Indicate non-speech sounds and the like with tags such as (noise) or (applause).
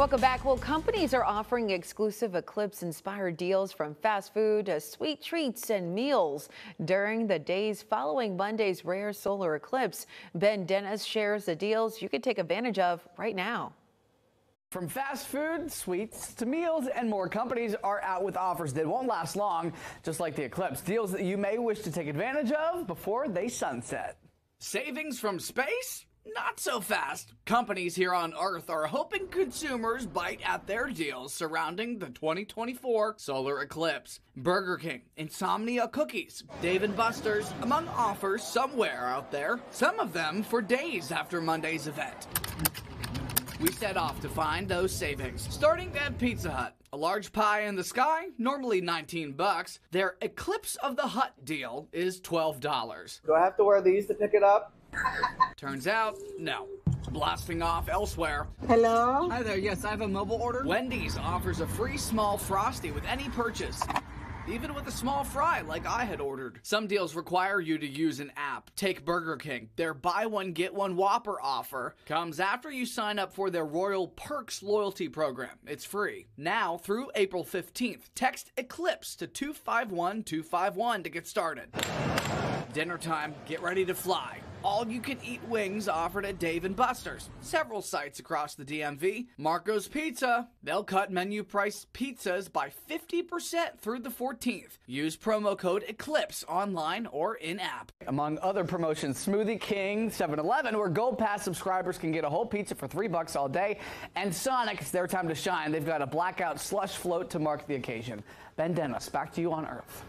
Welcome back. Well, companies are offering exclusive Eclipse inspired deals from fast food to sweet treats and meals during the days following Monday's rare solar eclipse. Ben Dennis shares the deals you can take advantage of right now. From fast food, sweets to meals and more, companies are out with offers that won't last long, just like the eclipse. Deals that you may wish to take advantage of before they sunset. Savings from space? Not so fast. Companies here on Earth are hoping consumers bite at their deals surrounding the 2024 solar eclipse. Burger King, Insomnia Cookies, Dave & Buster's, among offers somewhere out there, some of them for days after Monday's event. We set off to find those savings, starting at Pizza Hut. A large pie in the sky, normally 19 bucks. Their Eclipse of the Hut deal is $12. Do I have to wear these to pick it up? (laughs) Turns out, no. Blasting off elsewhere. Hello? Hi there, yes, I have a mobile order. Wendy's offers a free small frosty with any purchase. Even with a small fry like I had ordered. Some deals require you to use an app. Take Burger King. Their buy one get one Whopper offer comes after you sign up for their Royal Perks loyalty program. It's free. Now through April 15th, text Eclipse to 251251 to get started. Dinner time, get ready to fly all you can eat wings offered at Dave & Buster's. Several sites across the DMV. Marco's Pizza. They'll cut menu price pizzas by 50% through the 14th. Use promo code ECLIPSE online or in app. Among other promotions, Smoothie King 7-Eleven, where Gold Pass subscribers can get a whole pizza for three bucks all day. And Sonic, it's their time to shine. They've got a blackout slush float to mark the occasion. Ben Dennis, back to you on Earth.